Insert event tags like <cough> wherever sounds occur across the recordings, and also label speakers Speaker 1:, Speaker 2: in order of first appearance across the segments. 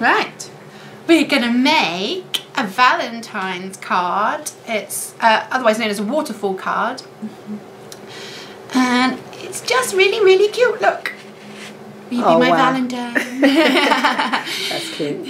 Speaker 1: Right. We're going to make a Valentine's card. It's uh, otherwise known as a waterfall card. And it's just really, really cute. Look. You
Speaker 2: Oh,
Speaker 1: be my
Speaker 2: wow.
Speaker 1: Valentine? <laughs>
Speaker 2: That's cute. <laughs>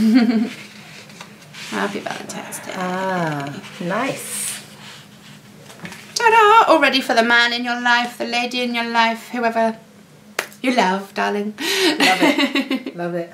Speaker 2: <laughs>
Speaker 1: Happy Valentine's Day.
Speaker 2: Ah, nice.
Speaker 1: Ta-da! All ready for the man in your life, the lady in your life, whoever you love, darling.
Speaker 2: Love it. <laughs> Love it.